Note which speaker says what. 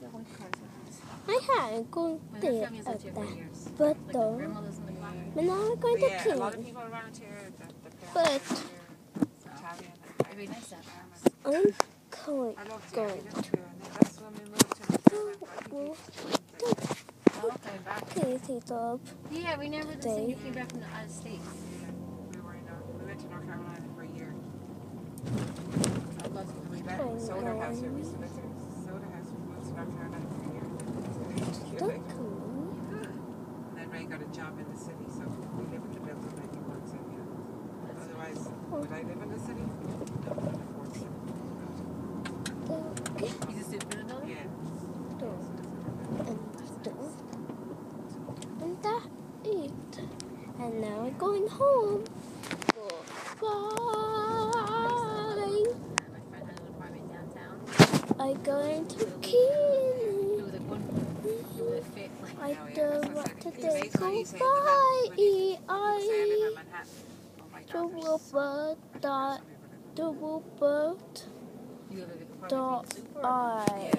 Speaker 1: they're going to cars like this.
Speaker 2: I hadn't gone
Speaker 1: When their
Speaker 2: there
Speaker 1: families
Speaker 2: at
Speaker 1: lived here for
Speaker 2: that. But though,
Speaker 1: grandmothers and their
Speaker 2: but now I'm not going to
Speaker 3: kill a lot of
Speaker 2: King.
Speaker 3: people around here, the, the
Speaker 2: But-
Speaker 3: parents around here, Italian and
Speaker 1: It'd be nice to have
Speaker 3: Irish.
Speaker 2: I'm going.
Speaker 3: I love
Speaker 2: Going
Speaker 3: Irish too, and then that's when we moved to Ireland, but I think
Speaker 1: Oh, okay.
Speaker 3: came back.
Speaker 2: Katie up.
Speaker 1: Yeah, we never the same. You came back from the out of state.
Speaker 3: Yeah, we were in uh, we went to North Carolina for a year.
Speaker 1: I love it.
Speaker 3: We met in Soda House here, we used to live in Soda House, we moved to North Carolina for a year.
Speaker 2: Don't
Speaker 3: And
Speaker 2: come.
Speaker 3: then Ray got a job in the city, so we live in the building and he works in here. Otherwise, would I live in the city? No, I can't afford to.
Speaker 2: Okay.
Speaker 1: You just did put another?
Speaker 3: Yeah.
Speaker 2: Don't. And don't. And that it. And now I'm going home. Bye.
Speaker 1: My friend had an apartment downtown.
Speaker 2: I'm going to
Speaker 1: It
Speaker 2: King.
Speaker 1: was a good it was a fit. Like,
Speaker 2: I
Speaker 3: Oh,
Speaker 2: don't want to
Speaker 3: said.
Speaker 2: say
Speaker 3: He's amazing when he's saying
Speaker 2: goodbye.
Speaker 3: that, when he's- Say I live
Speaker 2: I
Speaker 3: in Manhattan. My God,
Speaker 2: double bird dot
Speaker 3: people that live in
Speaker 2: double bird
Speaker 1: you have a big apartment.
Speaker 2: dot I.